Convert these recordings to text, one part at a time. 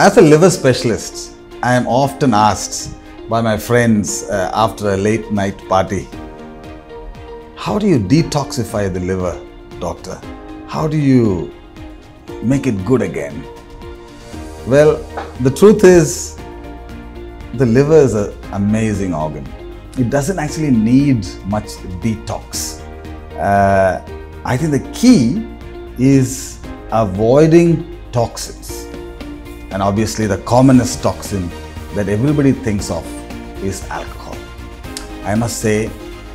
As a liver specialist, I am often asked by my friends uh, after a late night party, How do you detoxify the liver, doctor? How do you make it good again? Well, the truth is, the liver is an amazing organ. It doesn't actually need much detox. Uh, I think the key is avoiding toxins. And obviously, the commonest toxin that everybody thinks of is alcohol. I must say,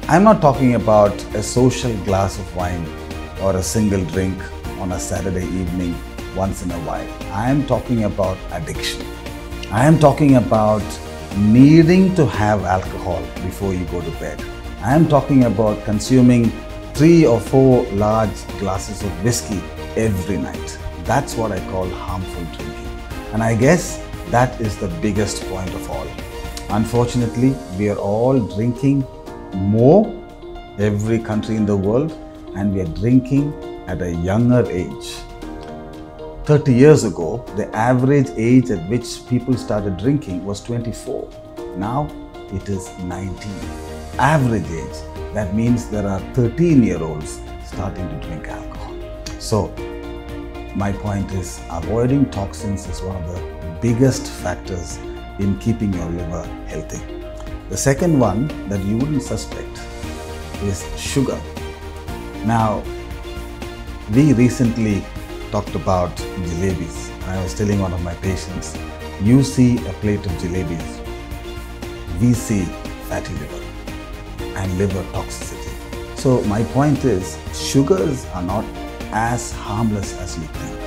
I'm not talking about a social glass of wine or a single drink on a Saturday evening once in a while. I am talking about addiction. I am talking about needing to have alcohol before you go to bed. I am talking about consuming three or four large glasses of whiskey every night. That's what I call harmful drinking. And I guess that is the biggest point of all. Unfortunately, we are all drinking more, every country in the world, and we are drinking at a younger age. 30 years ago, the average age at which people started drinking was 24. Now it is 19. Average age. That means there are 13 year olds starting to drink alcohol. So, my point is avoiding toxins is one of the biggest factors in keeping your liver healthy. The second one that you wouldn't suspect is sugar. Now, we recently talked about jalebis. I was telling one of my patients, you see a plate of jalebis, we see fatty liver and liver toxicity. So my point is, sugars are not as harmless as you think.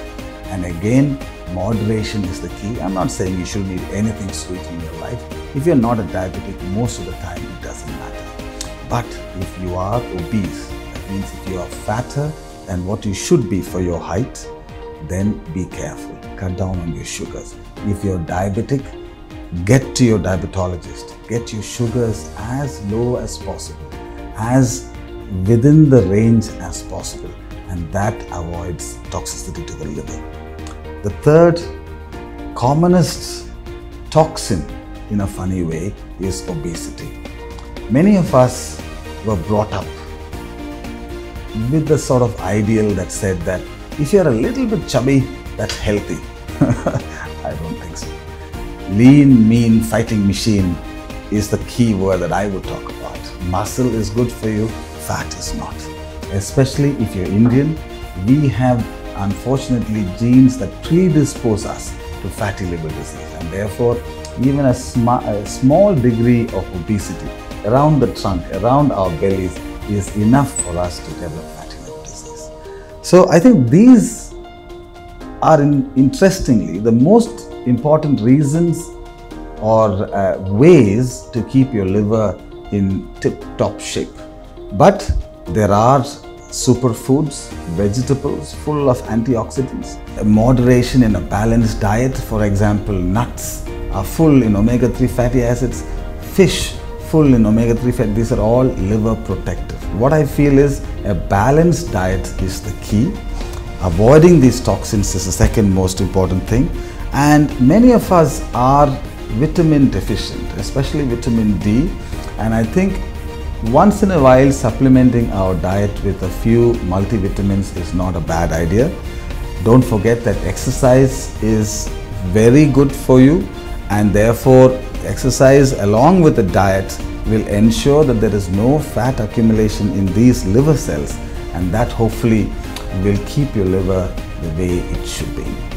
And again, moderation is the key. I'm not saying you shouldn't eat anything sweet in your life. If you're not a diabetic, most of the time it doesn't matter. But if you are obese, that means if you are fatter than what you should be for your height, then be careful. Cut down on your sugars. If you're diabetic, get to your diabetologist. Get your sugars as low as possible, as within the range as possible, and that avoids toxicity to the liver. The third commonest toxin in a funny way is obesity. Many of us were brought up with the sort of ideal that said that if you're a little bit chubby, that's healthy. I don't think so. Lean, mean fighting machine is the key word that I would talk about. Muscle is good for you, fat is not. Especially if you're Indian, we have unfortunately genes that predispose us to fatty liver disease, and therefore, even a, sm- a small degree of obesity around the trunk, around our bellies, is enough for us to develop fatty liver disease. So, I think these are in, interestingly the most important reasons or uh, ways to keep your liver in tip top shape. But there are superfoods, vegetables full of antioxidants, A moderation in a balanced diet, for example, nuts are full in omega 3 fatty acids, fish full in omega 3 fat, these are all liver protective. What I feel is a balanced diet is the key. Avoiding these toxins is the second most important thing. And many of us are vitamin deficient, especially vitamin D. And I think once in a while supplementing our diet with a few multivitamins is not a bad idea. Don't forget that exercise is very good for you and therefore exercise along with the diet will ensure that there is no fat accumulation in these liver cells and that hopefully will keep your liver the way it should be.